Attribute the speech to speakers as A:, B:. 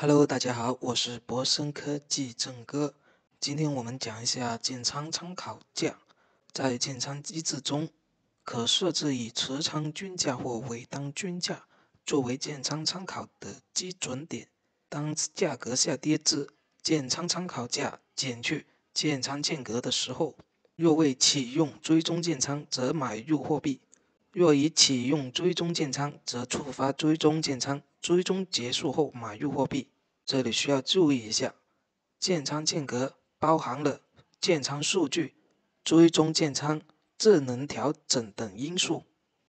A: Hello，大家好，我是博森科技郑哥。今天我们讲一下建仓参考价。在建仓机制中，可设置以持仓均价或尾单均价作为建仓参考的基准点。当价格下跌至建仓参考价减去建仓间隔的时候，若未启用追踪建仓，则买入货币；若已启用追踪建仓，则触发追踪建仓。追踪结束后买入货币。这里需要注意一下，建仓间隔包含了建仓数据、追踪建仓、智能调整等因素。